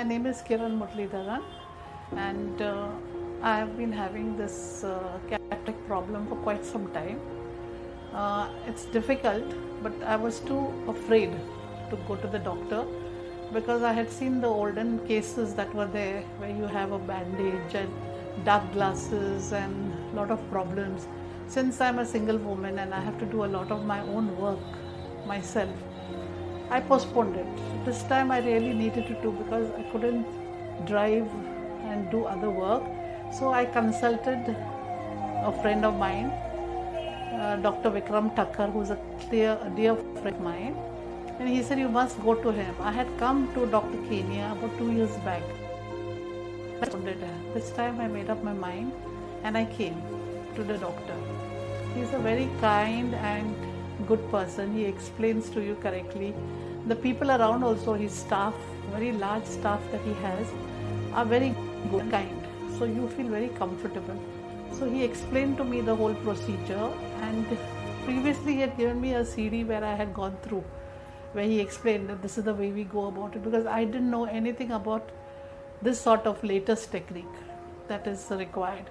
My name is Kiran Murlidharan and uh, I have been having this uh, problem for quite some time. Uh, it's difficult, but I was too afraid to go to the doctor because I had seen the olden cases that were there where you have a bandage and dark glasses and a lot of problems. Since I'm a single woman and I have to do a lot of my own work myself, I postponed it. This time I really needed to do because I couldn't drive and do other work. So I consulted a friend of mine, uh, Dr. Vikram Thakkar, who's a clear, a dear friend of mine. And he said, You must go to him. I had come to Dr. Kenia about two years back. This time I made up my mind and I came to the doctor. He's a very kind and good person. He explains to you correctly. The people around also, his staff, very large staff that he has, are very good kind. So you feel very comfortable. So he explained to me the whole procedure and previously he had given me a CD where I had gone through where he explained that this is the way we go about it because I didn't know anything about this sort of latest technique that is required.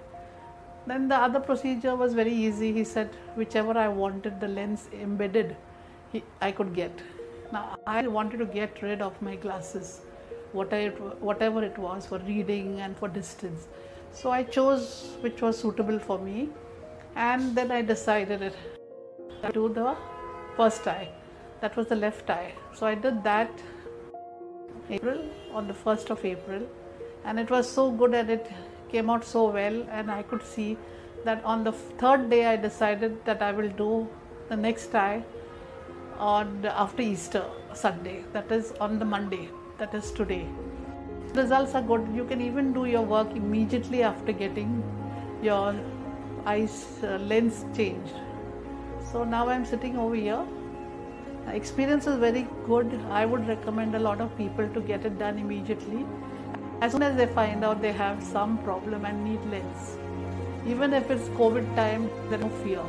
Then the other procedure was very easy. He said whichever I wanted the lens embedded, he, I could get. Now I wanted to get rid of my glasses, whatever, it was for reading and for distance. So I chose which was suitable for me, and then I decided it to do the first eye. That was the left eye. So I did that April on the 1st of April, and it was so good at it came out so well, and I could see that on the third day I decided that I will do the next eye on after Easter Sunday, that is on the Monday, that is today. Results are good. You can even do your work immediately after getting your eyes uh, lens changed. So now I'm sitting over here. Experience is very good. I would recommend a lot of people to get it done immediately. As soon as they find out they have some problem and need lens, even if it's COVID time, there's no fear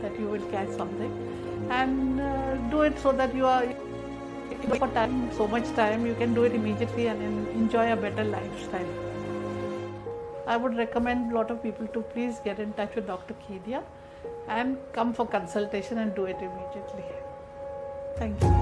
that you will catch something, and uh, do it so that you are for time, so much time, you can do it immediately and enjoy a better lifestyle. I would recommend a lot of people to please get in touch with Dr. Kenia and come for consultation and do it immediately. Thank you.